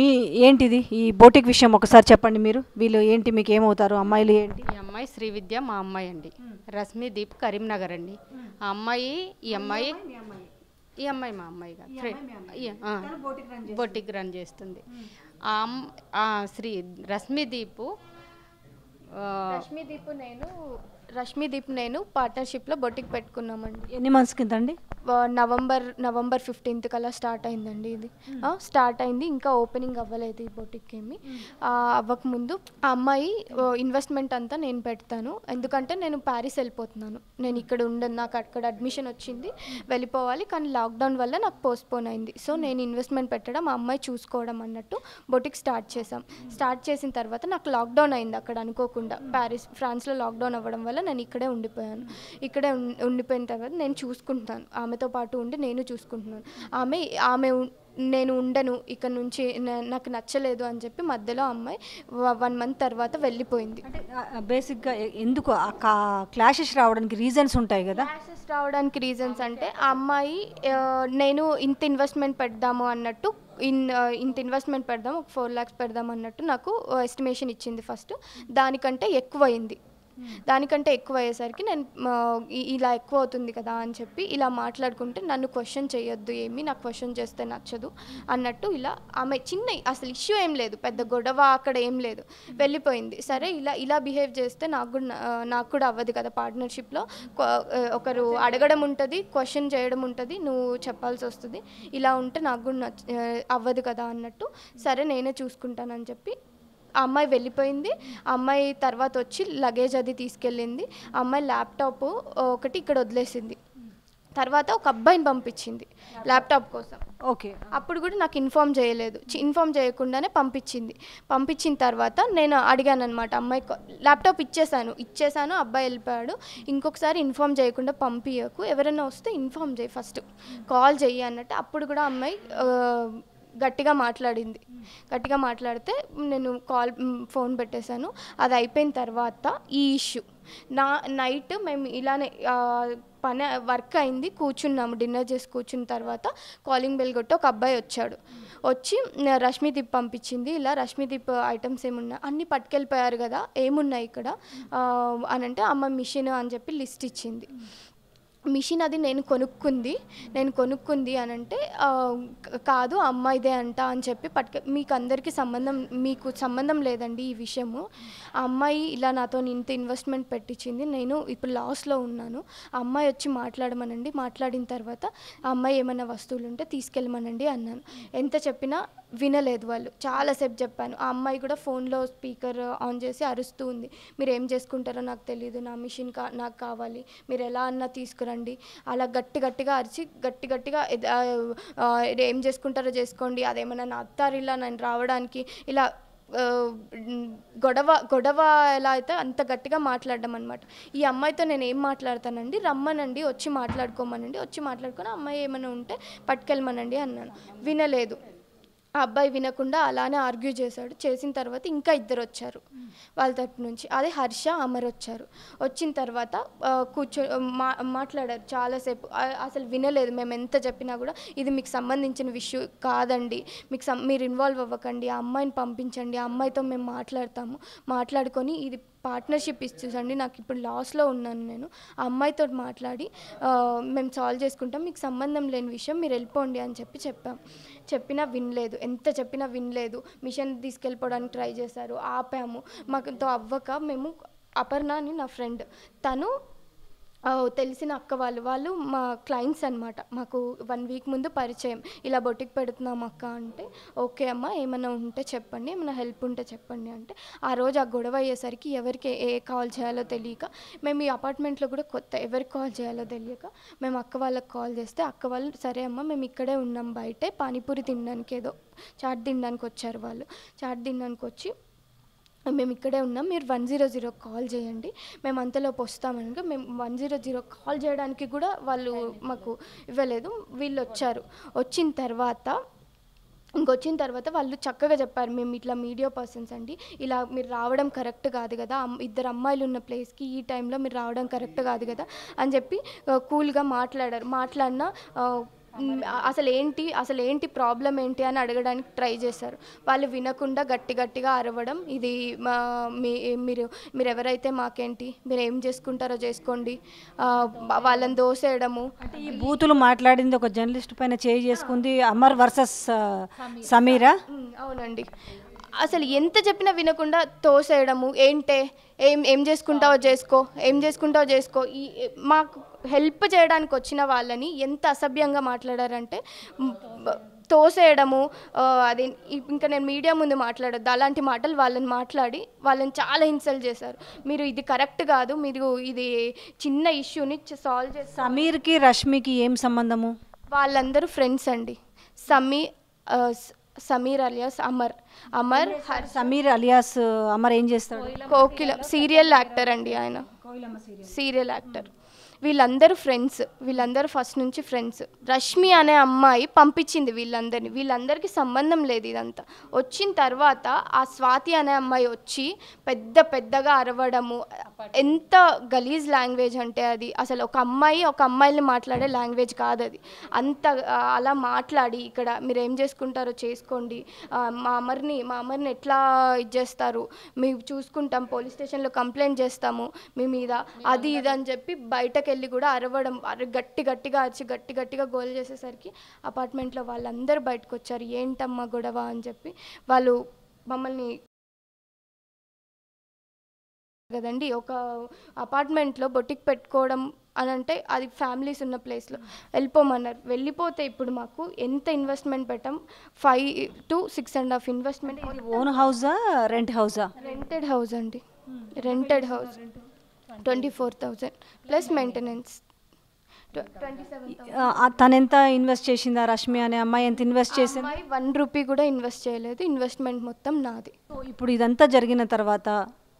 మీ ఏంటిది? ఈ బోటిక్ విషయం ఒకసారి చెప్పండి మీరు. వీళ్ళు ఏంటి మీకు ఏమవుతారు? అమ్మాయిలు ఏంటి? ఈ అమ్మాయి శ్రీవిద్య మా అమ్మాయి అండి. రశ్మి దీప్ కరీంనగర్ అండి. ఆ అమ్మాయి ఈ అమ్మాయి ఈ అమ్మాయి మా అమ్మాయి కాదు. ఫ్రెండ్ ఈ- ఆ, బొటిక్ రన్ చేస్తుంది. ఆ అమ్- ఆ శ్రీ రశ్మి దీపు ఆ, రష్మిదీప్ నేను రష్మిదీప్ నేను పార్ట్నర్షిప్లో బొటిక్ పెట్టుకున్నామండి. ఎన్ని మంత్స్ కింద అండి నవంబర్ నవంబర్ ఫిఫ్టీన్త్ కల్లా స్టార్ట్ అయిందండి ఇది. స్టార్ట్ అయింది ఇంకా ఓపెనింగ్ అవ్వలేదు ఈ బొటిక్ ఏమి. ఆ, అవ్వకముందు ఆ అమ్మాయి ఇన్వెస్ట్మెంట్ అంతా నేను పెడతాను. ఎందుకంటే నేను ప్యారిస్ వెళ్ళిపోతున్నాను. నేను ఇక్కడ ఉండను నాకు అక్కడ అడ్మిషన్ వచ్చింది వెళ్ళిపోవాలి కానీ లాక్డౌన్ వల్ల నాకు పోస్ట్పోన్ అయింది. సో నేను ఇన్వెస్ట్మెంట్ పెట్టడం ఆ అమ్మాయి చూసుకోవడం అన్నట్టు బొటిక్ స్టార్ట్ చేసాం స్టార్ట్ చేసిన తర్వాత నాకు లాక్డౌన్ అయింది అక్కడ అనుకోకుండా. ప్యారిస్ ఫ్రాన్స్లో లాక్డౌన్ అవ్వడం వల్ల నేను ఇక్కడే ఉండిపోయాను. ఇక్కడే ఉండిపోయిన తర్వాత నేను చూసుకుంటాను. ఆమెతో పాటు ఉండి నేను చూసుకుంటున్నాను. ఆమె ఆమె నేను ఉండను. ఇక్కడ నుంచి నాకు నచ్చలేదు అని చెప్పి మధ్యలో అమ్మాయి వన్ మంత్ తర్వాత వెళ్ళిపోయింది. అంటే బేసిక్గా ఎందుకు క్లాషెస్ రావడానికి రీజన్స్ ఉంటాయి కదా? క్లాసెస్ రావడానికి రీజన్స్ అంటే ఆ అమ్మాయి నేను ఇంత ఇన్వెస్ట్మెంట్ పెడదాము అన్నట్టు ఇన్ ఇంత ఇన్వెస్ట్మెంట్ పెడదాం ఒక ఫోర్ ల్యాక్స్ పెడదాం అన్నట్టు నాకు ఎస్టిమేషన్ ఇచ్చింది ఫస్ట్. దానికంటే ఎక్కువ అయింది దానికంటే ఎక్కువ అయ్యేసరికి నేను ఇలా ఎక్కువ అవుతుంది కదా అని చెప్పి ఇలా మాట్లాడుకుంటే నన్ను క్వశ్చన్ చేయొద్దు ఏమి నాకు క్వశ్చన్ చేస్తే నచ్చదు అన్నట్టు ఇలా ఆమె చిన్న అసలు ఇష్యూ ఏం లేదు పెద్ద గొడవ అక్కడ ఏం లేదు. వెళ్ళిపోయింది. సరే ఇలా ఇలా బిహేవ్ చేస్తే నాకు కూడా నాకు కూడా అవ్వదు కదా పార్ట్నర్షిప్లో. ఒకరు అడగడం ఉంటుంది క్వశ్చన్ చేయడం ఉంటుంది నువ్వు చెప్పాల్సి వస్తుంది. ఇలా ఉంటే నాకు కూడా నచ్చ అవ్వదు కదా అన్నట్టు సరే నేనే చూసుకుంటానని చెప్పి ఆ అమ్మాయి వెళ్ళిపోయింది. ఆ అమ్మాయి తర్వాత వచ్చి లగేజ్ అది తీసుకెళ్ళింది. ఆ అమ్మాయి ల్యాప్టాప్ ఒకటి ఇక్కడ వదిలేసింది. తర్వాత ఒక అబ్బాయిని పంపించింది ల్యాప్టాప్ కోసం. ఓకే. అప్పుడు కూడా నాకు ఇన్ఫామ్ చేయలేదు. ఇన్ఫామ్ చేయకుండానే పంపించింది. పంపించిన తర్వాత నేను అడిగాను అనమాట అమ్మాయి ల్యాప్టాప్ ఇచ్చేసాను ఇచ్చేసాను అబ్బాయి వెళ్ళిపోయాడు. ఇంకొకసారి ఇన్ఫామ్ చేయకుండా పంపించకు ఎవరైనా వస్తే ఇన్ఫామ్ చేయి ఫస్ట్. కాల్ చెయ్యి అన్నట్టు. అప్పుడు కూడా అమ్మాయి గట్టిగా మాట్లాడింది. గట్టిగా మాట్లాడితే నేను కాల్ ఫోన్ పెట్టేశాను. అది అయిపోయిన తర్వాత ఈ ఇష్యూ. నా నైట్ మేము ఇలానే పని వర్క్ అయింది కూర్చున్నాము. డిన్నర్ చేసి కూర్చున్న తర్వాత కాలింగ్ బెల్ కొట్టి ఒక అబ్బాయి వచ్చాడు. వచ్చి "నా రష్మిదీప్ పంపించింది. ఇలా రష్మిదీప్ ఐటమ్స్ ఏమున్నాయి అన్నీ పట్టుకెళ్ళిపోయారు కదా ఏమున్నాయి ఇక్కడ? అని అంటే అమ్మ మిషన్ అని చెప్పి లిస్ట్ ఇచ్చింది. మిషన్ అది నేను కొనుక్కుంది. నేను కొనుక్కుంది అని అంటే కాదు అమ్మాయిదే అంట అని చెప్పి పట్టుక మీకు అందరికీ సంబంధం మీకు సంబంధం లేదండి ఈ విషయము. ఆ అమ్మాయి ఇలా నాతో ఇంత ఇన్వెస్ట్మెంట్ పెట్టించింది. నేను ఇప్పుడు లాస్లో ఉన్నాను. ఆ అమ్మాయి వచ్చి మాట్లాడమనండి. మాట్లాడిన తర్వాత ఆ అమ్మాయి ఏమైనా వస్తువులు ఉంటే తీసుకెళ్ళమనండి అన్నాను. ఎంత చెప్పినా వినలేదు వాళ్ళు. చాలాసేపు చెప్పాను. ఆ అమ్మాయి కూడా ఫోన్లో స్పీకర్ ఆన్ చేసి అరుస్తూ ఉంది. మీరు ఏం చేసుకుంటారో నాకు తెలియదు నా మిషన్ కా నాకు కావాలి. మీరు ఎలా అన్నా తీసుకురండి అలా గట్టి గట్టిగా అరిచి గట్టి గట్టిగా ఏం చేసుకుంటారో చేసుకోండి. అదేమైనా నా అత్తారిలా నేను రావడానికి ఇలా గొడవ గొడవ ఎలా అయితే అంత గట్టిగా మాట్లాడడం అనమాట ఈ అమ్మాయితో నేను ఏం మాట్లాడతానండి? రమ్మనండి వచ్చి మాట్లాడుకోమనండి వచ్చి మాట్లాడుకొని అమ్మాయి ఏమైనా ఉంటే పట్టుకెళ్ళమనండి అన్నాను. వినలేదు. ఆ అబ్బాయి వినకుండా అలానే ఆర్గ్యూ చేశాడు. చేసిన తర్వాత ఇంకా ఇద్దరు వచ్చారు. వాళ్ళ తరపు నుంచి. అదే హర్ష అమర్ వచ్చారు. వచ్చిన తర్వాత కూర్చో మా మాట్లాడారు చాలాసేపు. అసలు వినలేదు మేము ఎంత చెప్పినా కూడా ఇది మీకు సంబంధించిన విషయం కాదండి. మీకు మీరు ఇన్వాల్వ్ అవ్వకండి. ఆ అమ్మాయిని పంపించండి. ఆ అమ్మాయితో మేము మాట్లాడతాము. మాట్లాడుకొని ఇది పార్ట్నర్షిప్ ఇచ్చేసండి నాకు ఇప్పుడు లాస్లో ఉన్నాను నేను. ఆ అమ్మాయితో మాట్లాడి మేము సాల్వ్ చేసుకుంటాం. మీకు సంబంధం లేని విషయం మీరు వెళ్ళిపోండి అని చెప్పి చెప్పాం. చెప్పినా వినలేదు. ఎంత చెప్పినా వినలేదు. మిషన్ తీసుకెళ్ళిపోవడానికి ట్రై చేశారు. ఆపాము. మాకుతో అవ్వక మేము అపర్ణ అని నా ఫ్రెండ్ తను తెలిసిన అక్క వాళ్ళు వాళ్ళు మా క్లయింట్స్ అనమాట మాకు వన్ వీక్ ముందు పరిచయం. ఇలా బొటిక్ పెడుతున్నాం అక్క అంటే ఓకే అమ్మ ఏమైనా ఉంటే చెప్పండి ఏమైనా హెల్ప్ ఉంటే చెప్పండి అంటే ఆ రోజు ఆ గొడవ అయ్యేసరికి ఎవరికి ఏ కాల్ చేయాలో తెలియక మేము ఈ అపార్ట్మెంట్లో కూడా కొత్త ఎవరికి కాల్ చేయాలో తెలియక మేము అక్క వాళ్ళకి కాల్ చేస్తే అక్క వాళ్ళు సరే అమ్మ మేము ఇక్కడే ఉన్నాం బయటే పానీపూరి తినడానికి ఏదో చాట్ తినడానికి వచ్చారు వాళ్ళు. చాట్ తినడానికి వచ్చి మేము ఇక్కడే ఉన్నాం. మీరు వన్ జీరో జీరో కాల్ చేయండి. మేము అంతలోపు వస్తామనగా మేము వన్ జీరో జీరో కాల్ చేయడానికి కూడా వాళ్ళు మాకు ఇవ్వలేదు. వీళ్ళు వచ్చారు. వచ్చిన తర్వాత ఇంకొచ్చిన తర్వాత వాళ్ళు చక్కగా చెప్పారు. మేము ఇట్లా మీడియా పర్సన్స్ అండి. ఇలా మీరు రావడం కరెక్ట్ కాదు కదా. ఇద్దరు అమ్మాయిలు ఉన్న ప్లేస్కి ఈ టైంలో మీరు రావడం కరెక్ట్ కాదు కదా అని చెప్పి కూల్గా మాట్లాడారు. మాట్లాడినా అసలు ఏంటి అసలు ఏంటి ప్రాబ్లం ఏంటి అని అడగడానికి ట్రై చేశారు. వాళ్ళు వినకుండా గట్టి గట్టిగా అరవడం ఇది మీరు మీరు ఎవరైతే మాకేంటి మీరు ఏం చేసుకుంటారో చేసుకోండి. వాళ్ళని దోసేయడము. అంటే ఈ బూతులు మాట్లాడింది ఒక జర్నలిస్ట్ పైన చేయి చేసుకుంది అమర్ వర్సెస్ సమీరా. అవునండి. అసలు ఎంత చెప్పినా వినకుండా తోసేయడము. ఏంటే? ఏం ఏం చేసుకుంటావో చేసుకో. ఏం చేసుకుంటావో చేసుకో. ఈ మాకు హెల్ప్ చేయడానికి వచ్చిన వాళ్ళని ఎంత అసభ్యంగా మాట్లాడారంటే తోసేయడము అది ఇంకా నేను మీడియా ముందు మాట్లాడొద్దు. అలాంటి మాటలు వాళ్ళని మాట్లాడి వాళ్ళని చాలా ఇన్సల్ట్ చేశారు. మీరు ఇది కరెక్ట్ కాదు. మీరు ఇది చిన్న ఇష్యూని సాల్వ్ చేసి సమీర్కి రష్మికి ఏం సంబంధము? వాళ్ళందరూ ఫ్రెండ్స్ అండి. సమీ ఆ, స- సమీర్ అలియాస్ అమర్ అమర్ సమీర్ అలియాస్ అమర్ ఏం చేస్తాడు? కోకిల సీరియల్ యాక్టర్ అండి ఆయన. సీరియల్ యాక్టర్ వీళ్ళందరూ ఫ్రెండ్స్ వీళ్ళందరూ ఫస్ట్ నుంచి ఫ్రెండ్స్ రష్మి అనే అమ్మాయి పంపించింది వీళ్ళందరినీ. వీళ్ళందరికీ సంబంధం లేదు ఇదంతా. వచ్చిన తర్వాత ఆ స్వాతి అనే అమ్మాయి వచ్చి పెద్ద పెద్దగా అరవడము ఎంత గలీజ్ లాంగ్వేజ్ అంటే అది. అసలు ఒక అమ్మాయి ఒక అమ్మాయిని మాట్లాడే లాంగ్వేజ్ కాదు అది. అంత అలా మాట్లాడి ఇక్కడ మీరు ఏం చేసుకుంటారో చేసుకోండి. మా అమర్ని మా అమర్ని ఎట్లా ఇది చేస్తారు? మేము చూసుకుంటాం పోలీస్ స్టేషన్లో కంప్లైంట్ చేస్తాము మీ మీద. అది ఇది అని చెప్పి బయటకు వెళ్ళి కూడా అరవడం అర గట్టి గట్టిగా అరిచి గట్టి గట్టిగా గోల్ చేసేసరికి అపార్ట్మెంట్లో వాళ్ళందరూ బయటకు వచ్చారు ఏంటమ్మా గొడవ? అని చెప్పి వాళ్ళు మమ్మల్ని కదండి ఒక అపార్ట్మెంట్లో బొటిక్ పెట్టుకోవడం అని అంటే అది ఫ్యామిలీస్ ఉన్న ప్లేస్లో వెళ్ళిపోమన్నారు. వెళ్ళిపోతే ఇప్పుడు మాకు ఎంత ఇన్వెస్ట్మెంట్ పెట్టాం? Five to six and half investment. Own Hausa rent హౌసా? రెంటెడ్ హౌస్ అండి. Rented house. Twenty four thousand plus maintenance తను ఎంత ఇన్వెస్ట్ చేసిందా రష్మి అనే అమ్మాయి? ఎంత ఇన్వెస్ట్ చేసింది? వన్ రూపీ కూడా ఇన్వెస్ట్ చేయలేదు. ఇన్వెస్ట్మెంట్ మొత్తం నాది. ఇప్పుడు ఇదంతా జరిగిన తర్వాత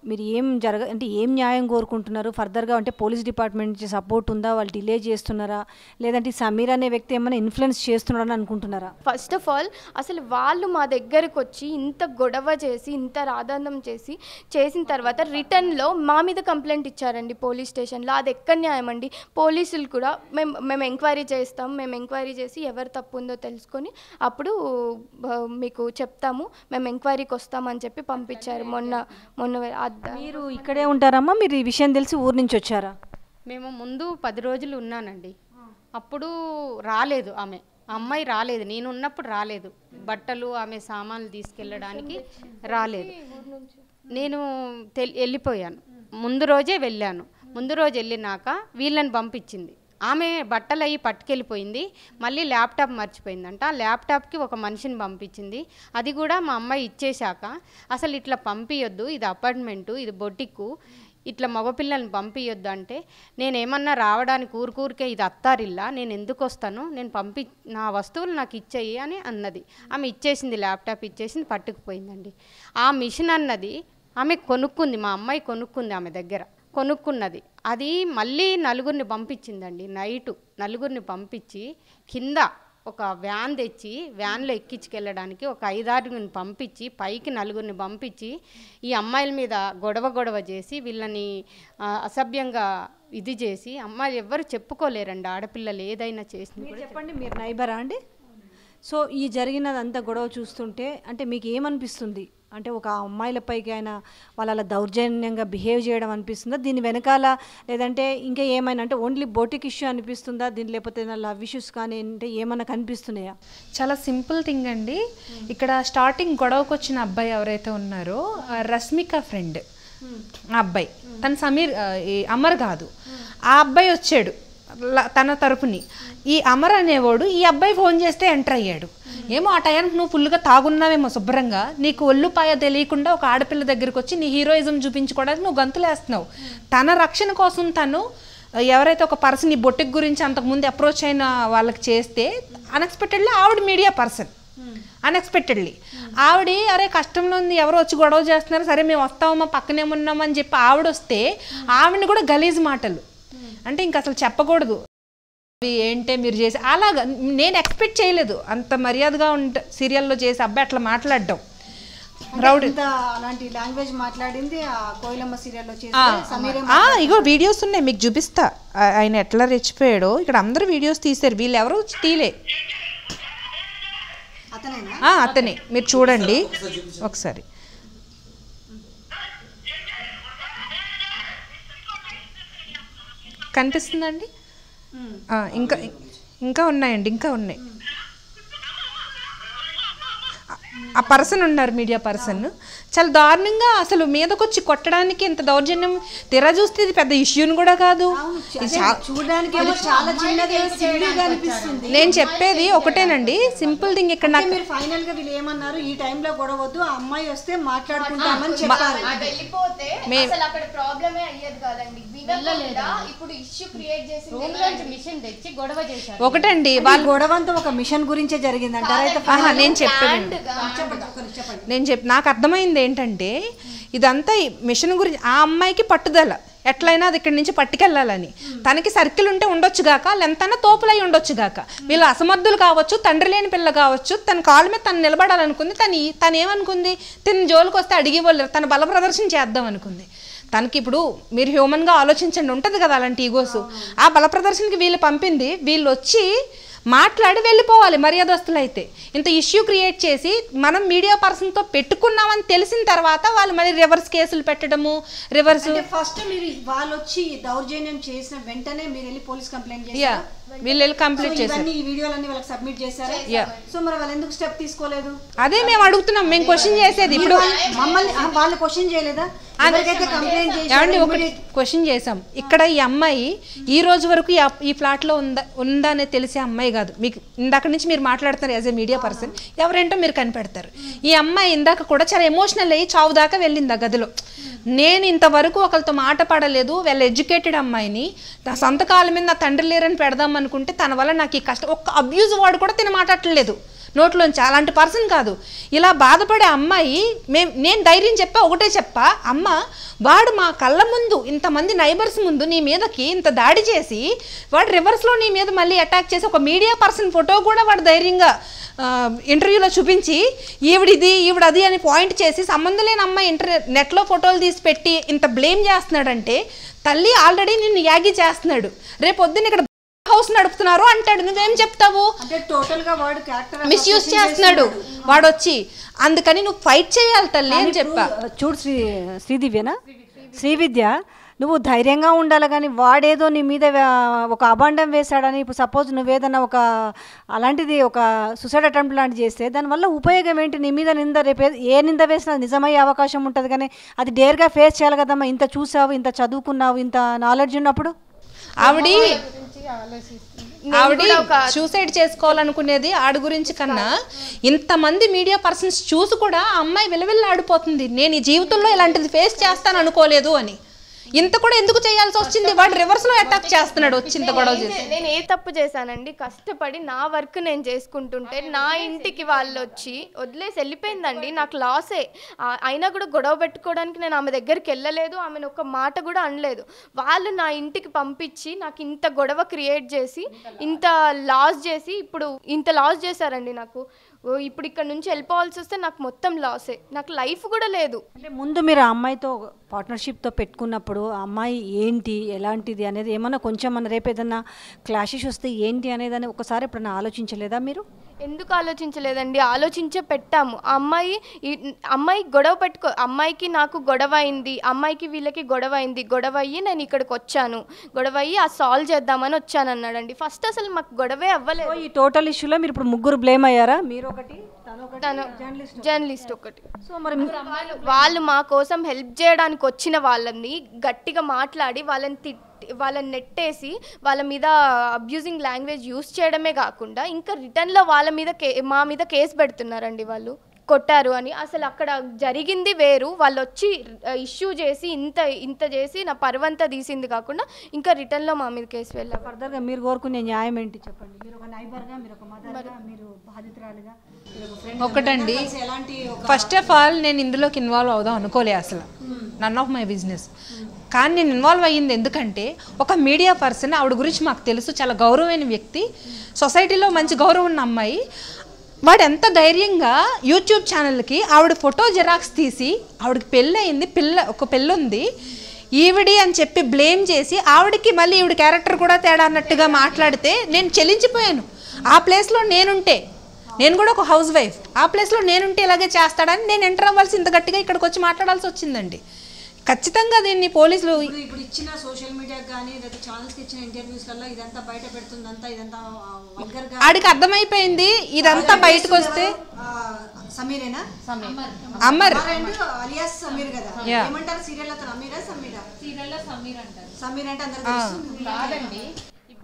మీరు ఏం జరగ అంటే ఏం న్యాయం కోరుకుంటున్నారు? ఫర్దర్గా అంటే పోలీస్ డిపార్ట్మెంట్ నుంచి సపోర్ట్ ఉందా? వాళ్ళు డిలే చేస్తున్నారా? లేదంటే సమీర్ అనే వ్యక్తి ఏమైనా ఇన్ఫ్లుయెన్స్ చేస్తున్నారని అనుకుంటున్నారా? ఫస్ట్ ఆఫ్ ఆల్ అసలు వాళ్ళు మా దగ్గరకు వచ్చి ఇంత గొడవ చేసి ఇంత రాధాంతం చేసి చేసిన తర్వాత రిటర్న్లో మా మీద కంప్లైంట్ ఇచ్చారండి పోలీస్ స్టేషన్లో. అది ఎక్కడ న్యాయం అండి? పోలీసులు కూడా మేము మేము ఎంక్వైరీ చేస్తాం. మేము ఎంక్వైరీ చేసి ఎవరు తప్పు ఉందో తెలుసుకొని అప్పుడు మీకు చెప్తాము. మేము ఎంక్వైరీకి వస్తామని చెప్పి పంపించారు. మొన్న మొన్న మీరు ఇక్కడే ఉంటారమ్మా మీరు ఈ విషయం తెలిసి ఊరు నుంచి వచ్చారా? మేము ముందు పది రోజులు ఉన్నానండి. అప్పుడు రాలేదు ఆమె. ఆ అమ్మాయి రాలేదు. నేను ఉన్నప్పుడు రాలేదు. బట్టలు ఆమె సామాన్లు తీసుకెళ్ళడానికి రాలేదు. నేను వెళ్ళిపోయాను. ముందు రోజే వెళ్ళాను. ముందు రోజు వెళ్ళినాక వీళ్ళని పంపించింది. ఆమె బట్టలు అవి పట్టుకెళ్ళిపోయింది. మళ్ళీ ల్యాప్టాప్ మర్చిపోయిందంట. ఆ ల్యాప్టాప్కి ఒక మనిషిని పంపించింది. అది కూడా మా అమ్మాయి ఇచ్చేశాక అసలు ఇట్లా పంపించొద్దు ఇది అపార్ట్మెంటు ఇది బొటిక్కు. ఇట్లా మగపిల్లల్ని పంపించొద్దు అంటే నేనేమన్నా రావడానికి ఊరికూరికే ఇది అత్తారిల్లా? నేను ఎందుకు వస్తాను? నేను పంపి నా వస్తువులు నాకు ఇచ్చేయి అని అన్నది. ఆమె ఇచ్చేసింది ల్యాప్టాప్ ఇచ్చేసింది పట్టుకుపోయిందండి. ఆ మిషన్ అన్నది ఆమె కొనుక్కుంది. మా అమ్మాయి కొనుక్కుంది ఆమె దగ్గర. కొనుక్కున్నది. అది మళ్ళీ నలుగురిని పంపించిందండి. నైటు నలుగురిని పంపించి కింద ఒక వ్యాన్ తెచ్చి వ్యాన్లో ఎక్కించుకెళ్ళడానికి ఒక ఐదారుగురిని పంపించి పైకి నలుగురిని పంపించి ఈ అమ్మాయిల మీద గొడవ గొడవ చేసి వీళ్ళని అసభ్యంగా ఇది చేసి అమ్మాయిలు ఎవ్వరు చెప్పుకోలేరండి. ఆడపిల్లలు ఏదైనా చేసింది మీరు చెప్పండి మీరు నైబరా అండి? సో ఈ జరిగినదంతా గొడవ చూస్తుంటే అంటే మీకు ఏమనిపిస్తుంది? అంటే ఒక అమ్మాయిలపైకి ఆయన వాళ్ళు అలా దౌర్జన్యంగా బిహేవ్ చేయడం అనిపిస్తుందా? దీని వెనకాల లేదంటే ఇంకా ఏమైనా అంటే ఓన్లీ బోటిక్ ఇష్యూ అనిపిస్తుందా? దీని లేకపోతే లవ్ ఇష్యూస్ కానీ అంటే ఏమైనా కనిపిస్తున్నాయా? చాలా సింపుల్ థింగ్ అండి. ఇక్కడ స్టార్టింగ్ గొడవకు వచ్చిన అబ్బాయి ఎవరైతే ఉన్నారో రష్మిక ఫ్రెండ్. ఆ అబ్బాయి. తన సమీర్ అమర్ కాదు. ఆ అబ్బాయి వచ్చాడు. తన తరపుని. ఈ అమర్ అనేవాడు ఈ అబ్బాయి ఫోన్ చేస్తే ఎంటర్ అయ్యాడు. ఏమో ఆ టయానికి నువ్వు ఫుల్గా తాగున్నావేమో శుభ్రంగా. నీకు ఒళ్ళు పాయ తెలియకుండా ఒక ఆడపిల్ల దగ్గరికి వచ్చి నీ హీరోయిజం చూపించుకోవడానికి నువ్వు గంతులేస్తున్నావు. తన రక్షణ కోసం తను ఎవరైతే ఒక పర్సన్ ఈ బొట్టెక్ గురించి అంతకుముందు అప్రోచ్ అయిన వాళ్ళకి చేస్తే అన్ఎక్స్పెక్టెడ్లీ ఆవిడ మీడియా పర్సన్. అన్ఎక్స్పెక్టెడ్లీ ఆవిడ అరే కష్టంలో ఉంది ఎవరో వచ్చి గొడవ చేస్తున్నారు సరే మేము వస్తామమ్మా పక్కనే ఉన్నామని చెప్పి ఆవిడ వస్తే ఆవిడని కూడా గలీజ్ మాటలు. అంటే ఇంక అసలు చెప్పకూడదు. అవి ఏంటే మీరు చేసి అలాగా నేను ఎక్స్పెక్ట్ చేయలేదు. అంత మర్యాదగా ఉంట సీరియల్లో చేసి అబ్బాయి అట్లా మాట్లాడడం. రౌడీ ఇంత అలాంటి లాంగ్వేజ్ మాట్లాడింది ఆ కోయిలమ్మ సీరియల్లో ఇగో వీడియోస్ ఉన్నాయి మీకు చూపిస్తా. ఆయన ఎట్లా రెచ్చిపోయాడో. ఇక్కడ అందరూ వీడియోస్ తీశారు. వీళ్ళు ఎవరు తీలే అతనేనా? ఆ, అతనే. మీరు చూడండి. ఒకసారి. కనిపిస్తుందండి? ఇంకా ఇంకా ఉన్నాయండి ఇంకా ఉన్నాయి. ఆ పర్సన్ ఉన్నారు మీడియా పర్సన్. చాలా దారుణంగా అసలు మీదకొచ్చి కొట్టడానికి ఇంత దౌర్జన్యం. తెర చూస్తే ఇది పెద్ద ఇష్యూని కూడా కాదు. నేను చెప్పేది ఒకటేనండి. సింపుల్ థింగ్ ఇక్కడ నాకు మీరు ఫైనల్గా వీళ్ళు ఏమన్నారు ఈ టైంలో గొడవద్దు ఆ అమ్మాయి వస్తే మాట్లాడుకుంటామని చెప్పారు. వెళ్ళిపోతే అసలు అక్కడ ప్రాబ్లమే అయ్యేది కాదండి. వినకుండా ఇప్పుడు ఇష్యూ క్రియేట్ చేసి రూమ్ లోంచి మిషన్ తెచ్చి గొడవ చేశారు. ఒకటండి ఈ గొడవ అంతా ఒక మిషన్ గురించే జరిగింది అంటారా? అయితే ఆహా నేను చెప్పాను నేను చెప్ నాకు అర్థమైంది ఏంటంటే ఇదంతా మిషన్ గురించి ఆ అమ్మాయికి పట్టుదల. ఎట్లయినా అది ఇక్కడి నుంచి పట్టుకెళ్ళాలని. తనకి సర్కిల్ ఉంటే ఉండొచ్చు గాక లెంతన తోపులై ఉండొచ్చు గాక. వీళ్ళు అసమర్థులు కావచ్చు తండ్రి లేని పిల్ల కావచ్చు తన కాళ్ళ మీద తను నిలబడాలనుకుంది తను తను ఏమనుకుంది? తన జోలికి వస్తే అడిగి వాళ్ళు తన బల ప్రదర్శన చేద్దాం అనుకుంది. తనకి ఇప్పుడు మీరు హ్యూమన్గా ఆలోచించండి ఉంటుంది కదా అలాంటి ఈగోస్ ఆ బల ప్రదర్శనకి వీళ్ళు పంపింది వీళ్ళు వచ్చి మాట్లాడి వెళ్ళిపోవాలి మర్యాదస్తులు అయితే ఇంత ఇష్యూ క్రియేట్ చేసి మనం మీడియా పర్సన్తో పెట్టుకున్నామని తెలిసిన తర్వాత వాళ్ళు మళ్ళీ రివర్స్ కేసులు పెట్టడము రివర్స్ ఫస్ట్ మీరు వాళ్ళు వచ్చి దౌర్జన్యం చేసిన వెంటనే మీరు వెళ్ళి పోలీస్ కంప్లైంట్ చేశారు? వీళ్ళు కంప్లీట్ చేశారు. ఇవన్నీ ఈ వీడియోలన్నీ వాళ్ళకి సబ్మిట్ చేశారా? Yeah. సో మరి వాళ్ళు ఎందుకు స్టెప్ తీసుకోలేదు? అదే మేము అడుగుతున్నాం మేము క్వశ్చన్ చేసేది ఇప్పుడు. మమ్మల్ని వాళ్ళు క్వశ్చన్ చేయలేదా? ఏమండి ఒకటి క్వశ్చన్ చేసాం ఇక్కడ ఈ అమ్మాయి ఈ రోజు వరకు ఈ ఫ్లాట్లో ఉందా ఉందా అనేది తెలిసే అమ్మాయి కాదు. మీకు ఇందాక నుంచి మీరు మాట్లాడుతున్నారు యాజ్ ఎ మీడియా పర్సన్ ఎవరేంటో మీరు కనిపెడతారు. ఈ అమ్మాయి ఇందాక కూడా చాలా ఎమోషనల్ అయ్యి చావు దాకా వెళ్ళింది ఆ గదిలో. నేను ఇంతవరకు ఒకరితో మాట పడలేదు. వెల్ ఎడ్యుకేటెడ్ అమ్మాయిని. నా సొంత మీద నా తండ్రి లేరని పెడదాం అనుకుంటే తన వల్ల నాకు ఈ కష్టం. ఒక్క అబ్యూజ్ వాడు కూడా తిన మాట్లాడలేదు నోట్లోంచి అలాంటి పర్సన్ కాదు. ఇలా బాధపడే అమ్మాయి మేం నేను ధైర్యం చెప్పా ఒకటే చెప్పా. అమ్మ వాడు మా కళ్ళ ముందు ఇంతమంది నైబర్స్ ముందు నీ మీదకి ఇంత దాడి చేసి వాడు రివర్స్లో నీ మీద మళ్ళీ అటాక్ చేసి ఒక మీడియా పర్సన్ ఫోటో కూడా వాడు ధైర్యంగా ఇంటర్వ్యూలో చూపించి ఈవిడిది ఈవిడది అని పాయింట్ చేసి సంబంధం లేని అమ్మాయి ఇంటర్ నెట్లో ఫోటోలు తీసి పెట్టి ఇంత బ్లేమ్ చేస్తున్నాడంటే తల్లి ఆల్రెడీ నిన్ను యాగి చేస్తున్నాడు. రేపు పొద్దున్న ఇక్కడ హౌస్ నడుపుతున్నారు అంటాడు. నువ్వేం చెప్తావు? మిస్యూజ్ చేస్తున్నాడు. వాడు వచ్చి అందుకని నువ్వు ఫైట్ చేయాలి తల్లి అని చెప్పా. చూడు శ్రీ శ్రీదివ్యనా? శ్రీవిద్య నువ్వు ధైర్యంగా ఉండాలి కానీ వాడేదో నీ మీద ఒక అబాండం వేశాడని ఇప్పుడు సపోజ్ నువ్వేదన్నా ఒక అలాంటిది ఒక సుసైడ్ అటెంప్ట్ లాంటిది చేస్తే దానివల్ల ఉపయోగం ఏంటి? నీ మీద నింద రేపు ఏ- నింద వేసినా నిజమయ్యే అవకాశం ఉంటుంది కానీ అది డేర్గా ఫేస్ చేయాలి కదమ్మా. ఇంత చూసావు ఇంత చదువుకున్నావు ఇంత నాలెడ్జ్ ఉన్నప్పుడు? ఆవిడ ఆవిడ సూసైడ్ చేసుకోవాలనుకునేది ఆడి గురించి కన్నా ఇంతమంది మీడియా పర్సన్స్ చూసి కూడా ఆ అమ్మాయి విలవిల్లాడిపోతుంది. నేను ఈ జీవితంలో ఇలాంటిది ఫేస్ చేస్తాను అనుకోలేదు అని. ఇంత కూడా ఎందుకు చేయాల్సి వచ్చింది? వాడు రివర్స్లో అటాక్ చేస్తున్నాడు వచ్చి ఇంత గొడవ చేసి. నేను ఏ తప్పు చేశానండి? కష్టపడి నా వర్క్ నేను చేసుకుంటుంటే నా ఇంటికి వాళ్ళు వచ్చి వదిలేసి వెళ్ళిపోయిందండి. నాకు లాసే అయినా కూడా గొడవ పెట్టుకోవడానికి నేను ఆమె దగ్గరికి వెళ్ళలేదు. ఆమెను ఒక మాట కూడా అనలేదు. వాళ్ళు నా ఇంటికి పంపించి నాకు ఇంత గొడవ క్రియేట్ చేసి ఇంత లాస్ చేసి ఇప్పుడు ఇంత లాస్ చేశారండి నాకు. ఓ, ఇప్పుడు ఇక్కడ నుంచి వెళ్ళిపోవాల్సి వస్తే నాకు మొత్తం లాసే నాకు లైఫ్ కూడా లేదు. అంటే ముందు మీరు ఆ అమ్మాయితో పార్ట్నర్షిప్తో పెట్టుకున్నప్పుడు ఆ అమ్మాయి ఏంటి ఎలాంటిది అనేది ఏమన్నా కొంచెం మన రేపు ఏదన్నా క్లాషెస్ వస్తే ఏంటి అనేది అని ఒకసారి ఎప్పుడన్నా ఆలోచించలేదా మీరు? ఎందుకు ఆలోచించలేదండి? ఆలోచించే పెట్టాము. ఆ అమ్మాయి అమ్మాయి గొడవ పెట్టుకో అమ్మాయికి నాకు గొడవ అయింది అమ్మాయికి వీళ్ళకి గొడవ అయింది గొడవ అయ్యి నేను ఇక్కడికి వచ్చాను. గొడవ అయ్యి ఆ సాల్వ్ చేద్దామని వచ్చాను అన్నాడండి ఫస్ట్ అసలు మాకు గొడవే అవ్వలేదు. ఈ టోటల్ ఇష్యూలో మీరు ఇప్పుడు ముగ్గురు బ్లేమ్ అయ్యారా? మీరు ఒకటి. తను జర్నలిస్ట్ ఒకటి. సో మరి వాళ్ళు వాళ్ళు మా కోసం హెల్ప్ చేయడానికి వచ్చిన వాళ్ళని గట్టిగా మాట్లాడి వాళ్ళని తిట్టి వాళ్ళని నెట్టేసి వాళ్ళ మీద అబ్యూజింగ్ లాంగ్వేజ్ యూస్ చేయడమే కాకుండా ఇంకా రిటర్న్లో వాళ్ళ మీద కే మా మీద కేసు పెడుతున్నారండి వాళ్ళు. కొట్టారు అని అసలు అక్కడ జరిగింది వేరు. వాళ్ళు వచ్చి ఇష్యూ చేసి ఇంత ఇంత చేసి నా పరువంతా తీసింది కాకుండా ఇంకా రిటర్న్లో మా మీద కేసు వెళ్ళారు. ఫర్దర్గా మీరు కోరుకునే న్యాయం ఏంటి చెప్పండి? మీరు ఒక నైబర్గా మీరు ఒక మదర్గా మీరు బాధితురాలుగా ఒకటండి. ఫస్ట్ ఆఫ్ ఆల్ నేను ఇందులోకి ఇన్వాల్వ్ అవుదాం అనుకోలే అసలు. నన్ ఆఫ్ మై బిజినెస్ కానీ నేను ఇన్వాల్వ్ అయ్యింది ఎందుకంటే ఒక మీడియా పర్సన్ ఆవిడ గురించి మాకు తెలుసు. చాలా గౌరవమైన వ్యక్తి. సొసైటీలో మంచి గౌరవం ఉన్న అమ్మాయి. వాడు ఎంత ధైర్యంగా యూట్యూబ్ ఛానల్కి ఆవిడ ఫోటో జెరాక్స్ తీసి ఆవిడకి పెళ్ళయింది పిల్ల ఒక పెళ్ళి ఉంది ఈవిడి అని చెప్పి బ్లేమ్ చేసి ఆవిడకి మళ్ళీ ఈవిడ క్యారెక్టర్ కూడా తేడా అన్నట్టుగా మాట్లాడితే నేను చెల్లించిపోయాను ఆ ప్లేస్లో నేనుంటే నేను కూడా ఒక హౌస్ వైఫ్ ఆ ప్లేస్లో నేనుంటే ఇలాగే చేస్తాడని నేను ఎంటర్ అవ్వాల్సి ఇంత గట్టిగా ఇక్కడికి వచ్చి మాట్లాడాల్సి వచ్చిందండి. ఖచ్చితంగా దీన్ని పోలీసులు ఇప్పుడు ఇచ్చిన సోషల్ మీడియాకి కానీ లేదా ఛానల్స్కి ఇచ్చిన ఇంటర్వ్యూస్లలో ఇదంతా బయట పెడుతుందంతా ఇదంతా వల్గర్గా. ఆడికి అర్థమైపోయింది ఇదంతా బయటకు వస్తే సమీరేనా? అమర్. అండ్ అలియాస్ సమీర్ కదా. ఏమంటారు? సీరియల్ అతను అమీరా సమీరా? సీరియల్లో సమీర్ అంటారు. సమీర్ అంటే అందరికి తెలుస్తుంది కాదండి.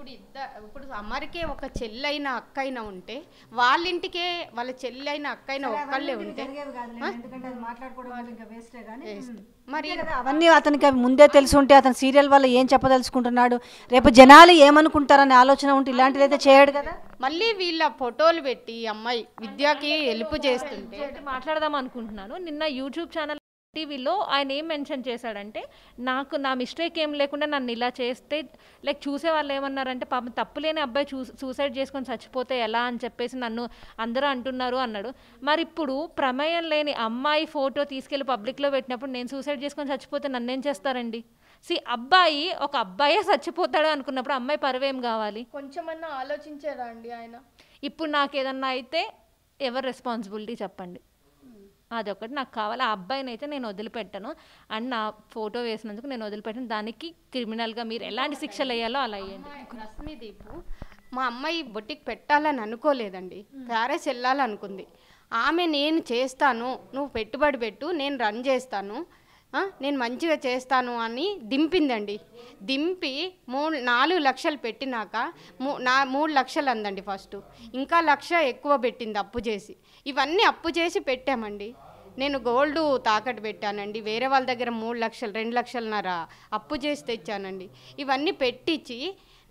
ఇప్పుడు ఇద్దరు ఇప్పుడు అమ్మరికే ఒక చెల్లైన అక్కైన ఉంటే వాళ్ళింటికే వాళ్ళ చెల్లైన అక్కైన ఒక్కళ్ళే ఉంటే మరి అవన్నీ అతనికి అవి ముందే తెలిసి ఉంటే అతను సీరియల్ వల్ల ఏం చెప్పదలుచుకుంటున్నాడు? రేపు జనాలు ఏమనుకుంటారనే ఆలోచన ఉంటే ఇలాంటిది అయితే చేయడు కదా? మళ్ళీ వీళ్ళ ఫోటోలు పెట్టి అమ్మాయి విద్యకి హెల్ప్ చేస్తుంటే మాట్లాడదాం అనుకుంటున్నాను. నిన్న యూట్యూబ్ ఛానల్ టీవీలో ఆయన ఏం మెన్షన్ చేశాడంటే నాకు నా మిస్టేక్ ఏం లేకుండా నన్ను ఇలా చేస్తే లైక్ చూసే వాళ్ళు ఏమన్నారంటే పాపం తప్పులేని అబ్బాయి చూ సూసైడ్ చేసుకొని చచ్చిపోతే ఎలా అని చెప్పేసి నన్ను అందరూ అంటున్నారు అన్నాడు. మరి ఇప్పుడు ప్రమేయం లేని అమ్మాయి ఫోటో తీసుకెళ్ళి పబ్లిక్లో పెట్టినప్పుడు నేను సూసైడ్ చేసుకొని చచ్చిపోతే నన్నేం చేస్తారండి? సి అబ్బాయి ఒక అబ్బాయే చచ్చిపోతాడు అనుకున్నప్పుడు అమ్మాయి పరువేం కావాలి? కొంచెమన్నా ఆలోచించారా అండి ఆయన? ఇప్పుడు నాకు ఏదన్నా అయితే ఎవరు రెస్పాన్సిబిలిటీ చెప్పండి. అదొకటి నాకు కావాలి. ఆ అబ్బాయిని అయితే నేను వదిలిపెట్టను. అండ్ నా ఫోటో వేసినందుకు నేను వదిలిపెట్టను. దానికి క్రిమినల్గా మీరు ఎలాంటి శిక్షలు వేయాలో అలా వేయండి. రశ్మిదీపు మా అమ్మాయి బొట్టికి పెట్టాలని అనుకోలేదండి. ప్యారెస్ వెళ్ళాలనుకుంది. ఆమె నేను చేస్తాను. నువ్వు పెట్టుబడి పెట్టు. నేను రన్ చేస్తాను. నేను మంచిగా చేస్తాను అని దింపిందండి. దింపి మూడు నాలుగు లక్షలు పెట్టినాక మూ నా మూడు లక్షలు అందండి ఫస్ట్. ఇంకా లక్ష ఎక్కువ పెట్టింది అప్పు చేసి. ఇవన్నీ అప్పు చేసి పెట్టామండి. నేను గోల్డ్ తాకట్టు పెట్టానండి. వేరే వాళ్ళ దగ్గర మూడు లక్షలు రెండు లక్షలన్నర అప్పు చేసి తెచ్చానండి. ఇవన్నీ పెట్టించి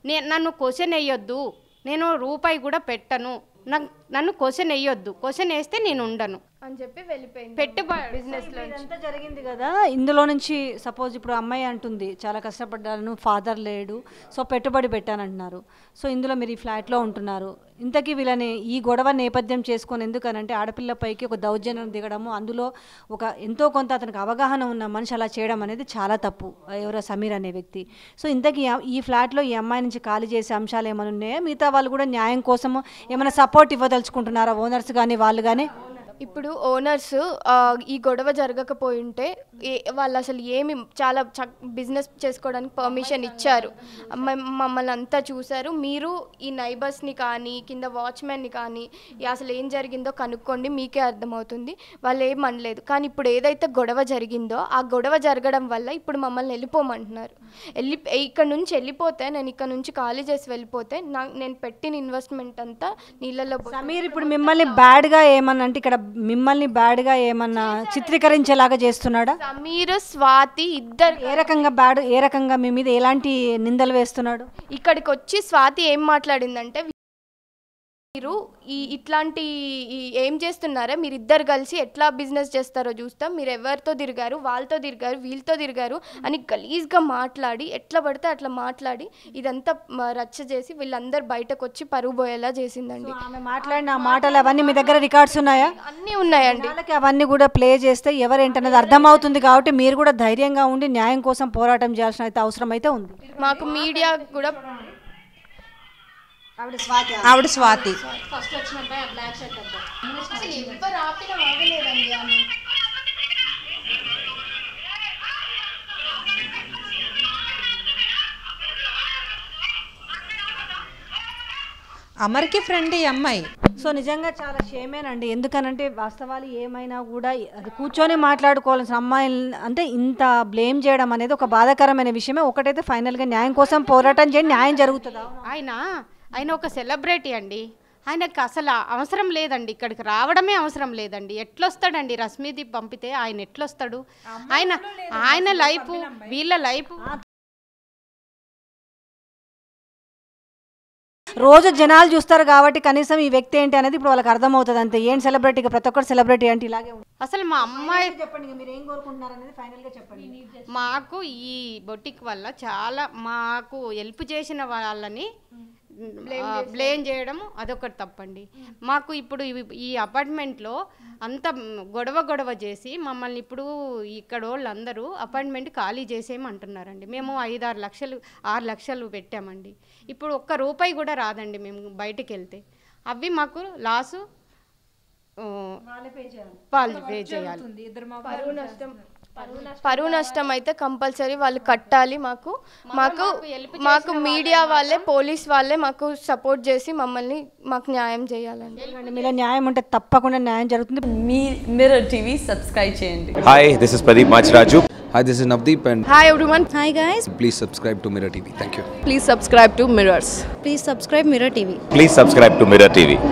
నేను నన్ను క్వశ్చన్ వేయొద్దు. నేను రూపాయి కూడా పెట్టను. నాకు నన్ను క్వశ్చన్ వేయొద్దు. క్వశ్చన్ వేస్తే నేను ఉండను. అని చెప్పి వెళ్ళిపోయింది. పెట్టుబడి బిజినెస్లో ఇదంతా జరిగింది కదా. ఇందులో నుంచి సపోజ్ ఇప్పుడు అమ్మాయి అంటుంది చాలా కష్టపడ్డాను ఫాదర్ లేడు సో పెట్టుబడి పెట్టానంటున్నారు. సో ఇందులో మీరు ఈ ఫ్లాట్లో ఉంటున్నారు. ఇంతకీ వీళ్ళని ఈ గొడవ నేపథ్యం చేసుకొని ఎందుకనంటే ఆడపిల్ల పైకి ఒక దౌర్జన్యం దిగడము అందులో ఒక ఎంతో కొంత అతనికి అవగాహన ఉన్న మనిషి అలా చేయడం అనేది చాలా తప్పు. ఎవరో సమీర్ అనే వ్యక్తి. సో ఇంతకీ ఈ ఫ్లాట్లో ఈ అమ్మాయి నుంచి ఖాళీ చేసే అంశాలు ఏమైనా ఉన్నాయా? మిగతా వాళ్ళు కూడా న్యాయం కోసము ఏమైనా సపోర్ట్ ఇవ్వదలుచుకుంటున్నారా? ఓనర్స్ కానీ వాళ్ళు కానీ ఇప్పుడు ఓనర్స్ ఈ గొడవ జరగకపోయి ఉంటే ఏ- వాళ్ళు అసలు ఏమి చాలా బిజినెస్ చేసుకోవడానికి పర్మిషన్ ఇచ్చారు. మమ్మల్ని అంతా చూశారు. మీరు ఈ నైబర్స్ని కానీ కింద వాచ్మెన్ని కానీ అసలు ఏం జరిగిందో కనుక్కోండి మీకే అర్థమవుతుంది. వాళ్ళు ఏం అనలేదు. కానీ ఇప్పుడు ఏదైతే గొడవ జరిగిందో ఆ గొడవ జరగడం వల్ల ఇప్పుడు మమ్మల్ని వెళ్ళిపోమంటున్నారు. వెళ్ళి ఇక్కడ నుంచి వెళ్ళిపోతే నేను ఇక్కడ నుంచి ఖాళీ చేసి వెళ్ళిపోతే నా నేను పెట్టిన ఇన్వెస్ట్మెంట్ అంతా నీళ్ళలో సమీర్ ఇప్పుడు మిమ్మల్ని బ్యాడ్గా ఏమన్నా అంటే ఇక్కడ మిమ్మల్ని బ్యాడ్గా ఏమన్నా చిత్రీకరించేలాగా చేస్తున్నాడా? సమీర్ స్వాతి ఇద్దరు ఏ రకంగా బ్యాడ్ ఏ రకంగా మీ మీద ఎలాంటి నిందలు వేస్తున్నాడు? ఇక్కడికి వచ్చి స్వాతి ఏం మాట్లాడిందంటే మీరు ఈ ఇట్లాంటి ఏం చేస్తున్నారా? మీరు ఇద్దరు కలిసి ఎట్లా బిజినెస్ చేస్తారో చూస్తాం. మీరు ఎవరితో తిరిగారు? వాళ్ళతో తిరిగారు? వీళ్ళతో తిరిగారు? అని గలీజ్గా మాట్లాడి ఎట్లా పడితే అట్లా మాట్లాడి ఇదంతా రచ్చ చేసి వీళ్ళందరూ బయటకు వచ్చి పరుగు పోయేలా చేసిందండి. ఆమె మాట్లాడిన ఆ మాటలు అవన్నీ మీ దగ్గర రికార్డ్స్ ఉన్నాయా? అన్నీ ఉన్నాయండి. వాళ్ళకి అవన్నీ కూడా ప్లే చేస్తే ఎవరేంటనేది అర్థమవుతుంది కాబట్టి మీరు కూడా ధైర్యంగా ఉండి న్యాయం కోసం పోరాటం చేయాల్సిన అయితే అవసరం అయితే ఉంది. మాకు మీడియా కూడా ఆవిడ స్వాతి అమర్కి ఫ్రెండ్ ఈ అమ్మాయి. సో నిజంగా చాలా షేమేనండి. ఎందుకనంటే వాస్తవాలు ఏమైనా కూడా అది కూర్చొని మాట్లాడుకోవాల్సిన అమ్మాయిలు అంటే ఇంత బ్లేమ్ చేయడం అనేది ఒక బాధాకరమైన విషయమే. ఒకటైతే ఫైనల్గా న్యాయం కోసం పోరాటం చేయండి. న్యాయం జరుగుతుందా? ఆయన ఆయన ఒక సెలబ్రిటీ అండి. ఆయనకు అసలు అవసరం లేదండి. ఇక్కడికి రావడమే అవసరం లేదండి. ఎట్లొస్తాడండి రశ్మిదీప్ పంపితే? ఆయన ఎట్లొస్తాడు? ఆయన ఆయన లైఫ్ వీళ్ళ లైఫ్ రోజు జనాలు చూస్తారు కాబట్టి కనీసం ఈ వ్యక్తి ఏంటి అనేది ఇప్పుడు వాళ్ళకి అర్థమవుతుంది అంతే. ఏం సెలబ్రిటీగా ప్రతి ఒక్కరు సెలబ్రిటీ అంటే ఇలాగే అసలు మా అమ్మాయి చెప్పండి మీరు ఏం కోరుకుంటున్నారు అనేది ఫైనల్గా చెప్పండి. మాకు ఈ బొటిక్ వల్ల చాలా మాకు హెల్ప్ చేసిన వాళ్ళని బ్లేమ్ చేయడం అదొకటి తప్పండి. మాకు ఇప్పుడు ఈ అపార్ట్మెంట్లో అంత గొడవ గొడవ చేసి మమ్మల్ని ఇప్పుడు ఇక్కడ వాళ్ళందరూ అపార్ట్మెంట్ ఖాళీ చేసేయమంటున్నారండి. మేము ఐదు ఆరు లక్షలు ఆరు లక్షలు పెట్టామండి. ఇప్పుడు ఒక్క రూపాయి కూడా రాదండి మేము బయటికి వెళ్తే అవి మాకు లాసు వాళ్ళు పే చేయాలి. పరువు నష్టం అయితే కంపల్సరీ వాళ్ళు కట్టాలి మాకు మాకు మాకు మీడియా వాళ్ళే పోలీస్ వాళ్ళే మాకు సపోర్ట్ చేసి మమ్మల్ని మాకు న్యాయం చేయాలండి మీలో న్యాయం ఉంటే తప్పకుండా న్యాయం జరుగుతుంది మీ మిర్రర్ టీవీ సబ్స్క్రైబ్ చేయండి Hi, this is Pradeep Machraju. Hi, this is Navdeep, and hi everyone Hi guys, please subscribe to Mirror TV. Thank you. Please subscribe to Mirrors please subscribe Mirror TV. Please subscribe to Mirror TV.